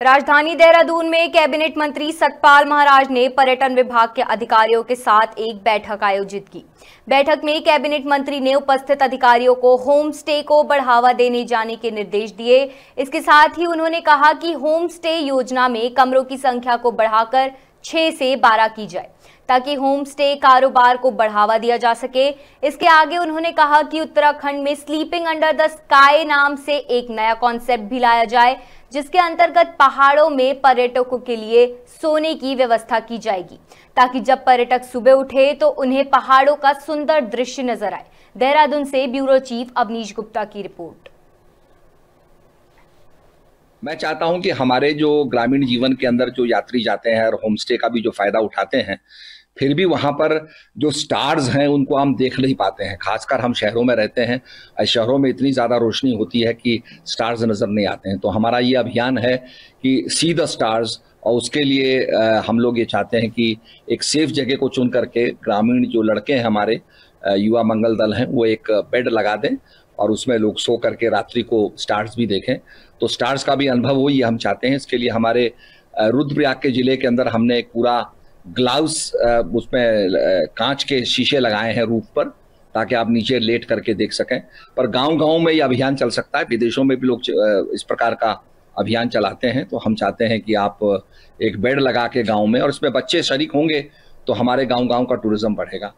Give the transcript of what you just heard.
राजधानी देहरादून में कैबिनेट मंत्री सतपाल महाराज ने पर्यटन विभाग के अधिकारियों के साथ एक बैठक आयोजित की। बैठक में कैबिनेट मंत्री ने उपस्थित अधिकारियों को होम स्टे को बढ़ावा देने जाने के निर्देश दिए। इसके साथ ही उन्होंने कहा कि होम स्टे योजना में कमरों की संख्या को बढ़ाकर 6 से 12 की जाए, ताकि होम स्टे कारोबार को बढ़ावा दिया जा सके। इसके आगे उन्होंने कहा कि उत्तराखंड में स्लीपिंग अंडर द स्काई नाम से एक नया कॉन्सेप्ट भी लाया जाए, जिसके अंतर्गत पहाड़ों में पर्यटकों के लिए सोने की व्यवस्था की जाएगी, ताकि जब पर्यटक सुबह उठे तो उन्हें पहाड़ों का सुंदर दृश्य नज़र आए। देहरादून से ब्यूरो चीफ अवनीश गुप्ता की रिपोर्ट। मैं चाहता हूँ कि हमारे जो ग्रामीण जीवन के अंदर जो यात्री जाते हैं और होम स्टे का भी जो फ़ायदा उठाते हैं, फिर भी वहाँ पर जो स्टार्स हैं, उनको हम देख नहीं पाते हैं। खासकर हम शहरों में रहते हैं, और शहरों में इतनी ज़्यादा रोशनी होती है कि स्टार्स नज़र नहीं आते हैं। तो हमारा ये अभियान है कि सी द स्टार्स और उसके लिए हम लोग ये चाहते हैं कि एक सेफ़ जगह को चुन करके ग्रामीण जो लड़के हैं हमारे युवा मंगल दल हैं, वो एक बेड लगा दें और उसमें लोग सो करके रात्रि को स्टार्स भी देखें। तो स्टार्स का भी अनुभव हो ये हम चाहते हैं। इसके लिए हमारे रुद्रप्रयाग के ज़िले के अंदर हमने एक पूरा ग्लव्स उसमें कांच के शीशे लगाए हैं रूफ पर, ताकि आप नीचे लेट करके देख सकें। पर गांव-गांव में ये अभियान चल सकता है। विदेशों में भी लोग इस प्रकार का अभियान चलाते हैं। तो हम चाहते हैं कि आप एक बेड लगा के गाँव में, और इसमें बच्चे शरीक होंगे तो हमारे गाँव गाँव का टूरिज़्म बढ़ेगा।